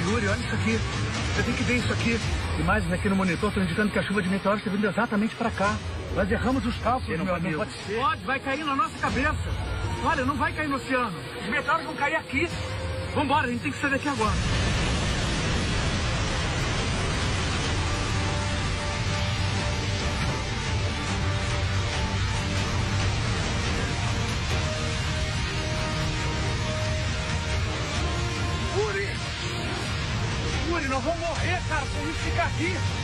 Yuri, olha isso aqui. Você tem que ver isso aqui. Imagens aqui no monitor estão indicando que a chuva de meteoros está vindo exatamente para cá. Nós erramos os cálculos, não, meu amigo. Pode ser. Pode, vai cair na nossa cabeça. Olha, não vai cair no oceano. Os meteoros vão cair aqui. Vambora, a gente tem que sair daqui agora. Uri, nós vamos morrer, cara, se a gente ficar aqui.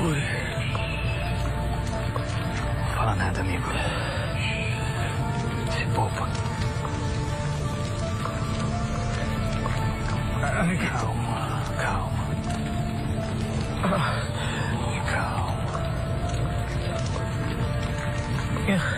Não fala nada, amigo. Se poupa. Calma, calma. Calma.